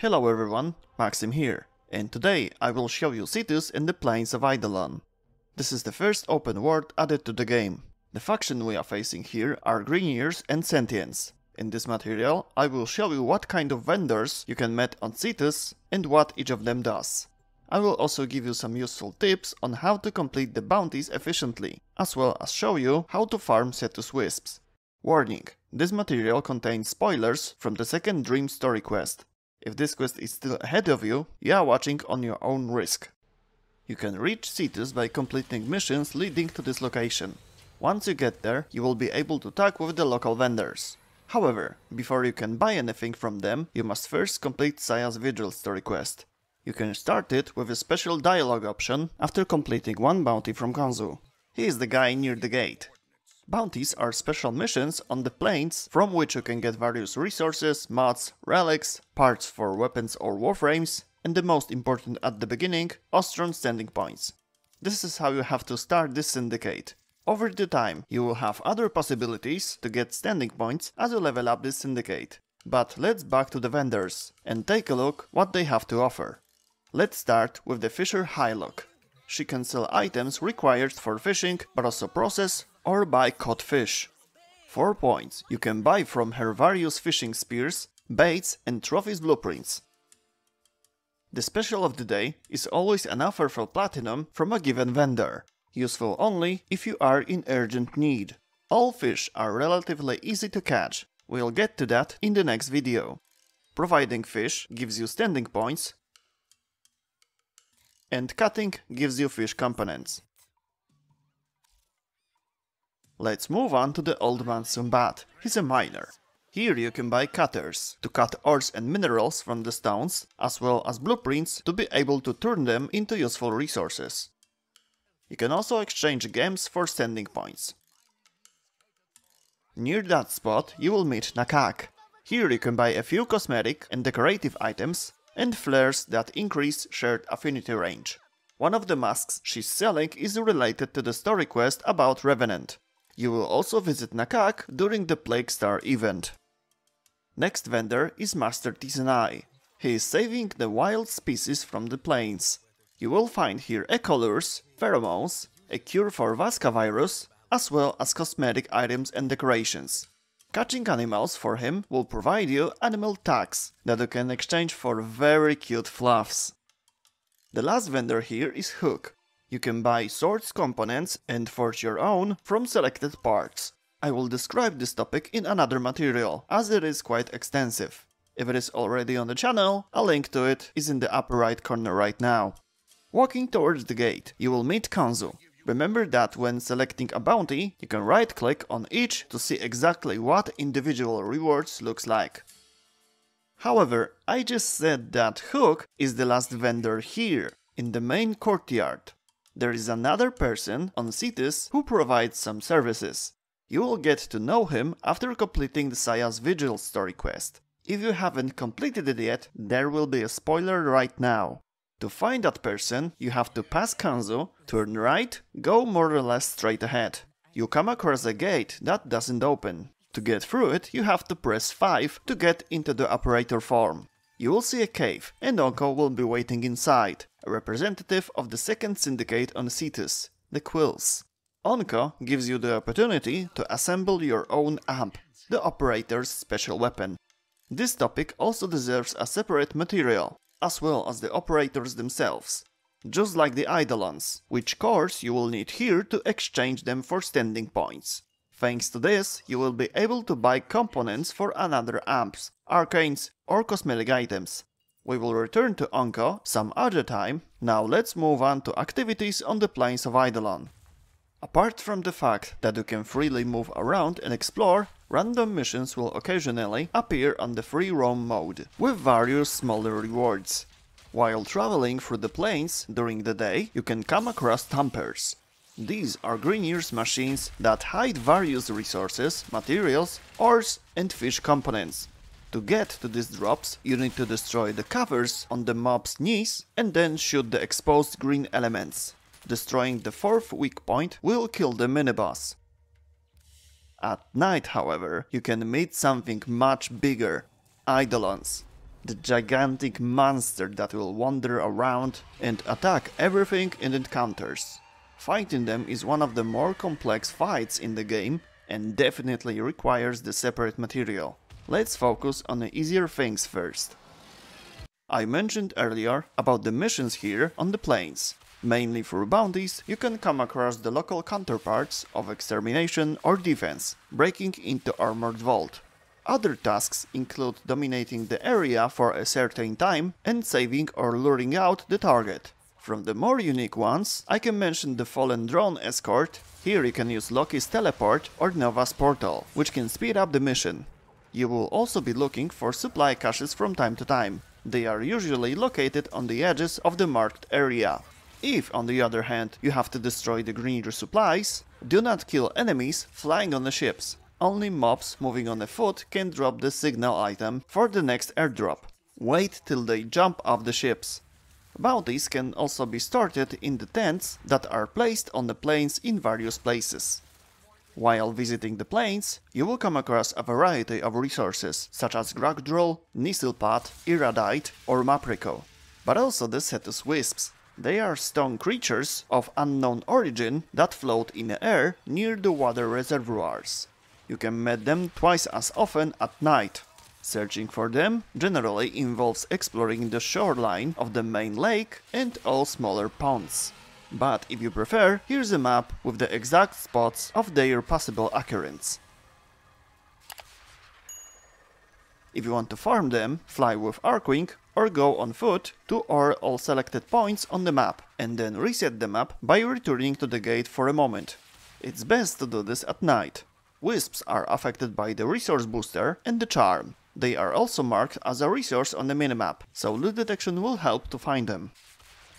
Hello everyone, Maxim here, and today I will show you Cetus in the plains of Eidolon. This is the first open world added to the game. The faction we are facing here are Grineers and Sentients. In this material I will show you what kind of vendors you can meet on Cetus and what each of them does. I will also give you some useful tips on how to complete the bounties efficiently, as well as show you how to farm Cetus Wisps. Warning, this material contains spoilers from the second Dream story quest. If this quest is still ahead of you, you are watching on your own risk. You can reach Cetus by completing missions leading to this location. Once you get there, you will be able to talk with the local vendors. However, before you can buy anything from them, you must first complete Saya's Vigil story quest. You can start it with a special dialogue option after completing one bounty from Konzu. He is the guy near the gate. Bounties are special missions on the plains from which you can get various resources, mods, relics, parts for weapons or warframes, and the most important at the beginning, Ostron standing points. This is how you have to start this syndicate. Over the time, you will have other possibilities to get standing points as you level up this syndicate. But let's back to the vendors and take a look what they have to offer. Let's start with the Fisher Hai-Luk. She can sell items required for fishing, but also process or buy caught fish. 4 points. You can buy from her various fishing spears, baits and trophies blueprints. The special of the day is always an offer for platinum from a given vendor, useful only if you are in urgent need. All fish are relatively easy to catch, we'll get to that in the next video. Providing fish gives you standing points, and cutting gives you fish components. Let's move on to the old man Suumbaat. He's a miner. Here you can buy cutters to cut ores and minerals from the stones, as well as blueprints to be able to turn them into useful resources. You can also exchange gems for standing points. Near that spot you will meet Nakak. Here you can buy a few cosmetic and decorative items and flares that increase shared affinity range. One of the masks she's selling is related to the story quest about Revenant. You will also visit Nakak during the Plague Star event. Next vendor is Master Teasonai. He is saving the wild species from the plains. You will find here ecolures, pheromones, a cure for Vasca virus, as well as cosmetic items and decorations. Catching animals for him will provide you animal tags that you can exchange for very cute fluffs. The last vendor here is Hook. You can buy swords components and forge your own from selected parts. I will describe this topic in another material, as it is quite extensive. If it is already on the channel, a link to it is in the upper right corner right now. Walking towards the gate, you will meet Konzu. Remember that when selecting a bounty, you can right click on each to see exactly what individual rewards looks like. However, I just said that Hook is the last vendor here, in the main courtyard. There is another person on Cetus who provides some services. You will get to know him after completing the Saya's Vigil story quest. If you haven't completed it yet, there will be a spoiler right now. To find that person, you have to pass Konzu, turn right, go more or less straight ahead. You come across a gate that doesn't open. To get through it, you have to press 5 to get into the operator form. You will see a cave, and Onkko will be waiting inside, a representative of the second syndicate on Cetus, the Quills. Onkko gives you the opportunity to assemble your own amp, the operator's special weapon. This topic also deserves a separate material, as well as the operators themselves, just like the Eidolons, which cores you will need here to exchange them for standing points. Thanks to this, you will be able to buy components for another amps, arcanes or cosmetic items. We will return to Onkko some other time, now let's move on to activities on the plains of Eidolon. Apart from the fact that you can freely move around and explore, random missions will occasionally appear on the free roam mode, with various smaller rewards. While traveling through the plains during the day, you can come across Thumpers. These are Grineers machines that hide various resources, materials, ores and fish components. To get to these drops, you need to destroy the covers on the mob's knees and then shoot the exposed green elements. Destroying the fourth weak point will kill the miniboss. At night, however, you can meet something much bigger, Eidolons. the gigantic monster that will wander around and attack everything it encounters. Fighting them is one of the more complex fights in the game and definitely requires the separate material. Let's focus on the easier things first. I mentioned earlier about the missions here on the plains. Mainly through bounties, you can come across the local counterparts of extermination or defense, breaking into armored vault. Other tasks include dominating the area for a certain time and saving or luring out the target. From the more unique ones, I can mention the Fallen Drone Escort. Here you can use Loki's Teleport or Nova's Portal, which can speed up the mission. You will also be looking for supply caches from time to time. They are usually located on the edges of the marked area. If, on the other hand, you have to destroy the Grineer supplies, do not kill enemies flying on the ships. Only mobs moving on the foot can drop the signal item for the next airdrop. Wait till they jump off the ships. Bounties can also be started in the tents that are placed on the plains in various places. While visiting the plains, you will come across a variety of resources, such as Grokdrul, Nistlepod, Iradite or Maprico, but also the Cetus wisps. They are stone creatures of unknown origin that float in the air near the water reservoirs. You can meet them twice as often at night, Searching for them generally involves exploring the shoreline of the main lake and all smaller ponds. But if you prefer, here's a map with the exact spots of their possible occurrence. If you want to farm them, fly with Archwing or go on foot to all selected points on the map and then reset the map by returning to the gate for a moment. It's best to do this at night. Wisps are affected by the resource booster and the charm, they are also marked as a resource on the minimap, so loot detection will help to find them.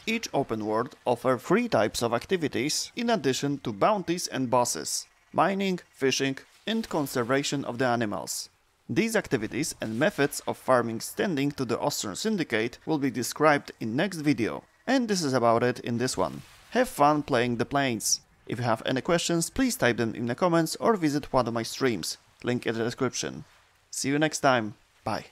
Each open world offers three types of activities in addition to bounties and bosses mining, fishing, and conservation of the animals. These activities and methods of farming standing to the Ostron Syndicate will be described in next video. And this is about it in this one. Have fun playing the plains. If you have any questions, please type them in the comments or visit one of my streams, link in the description. See you next time. Bye.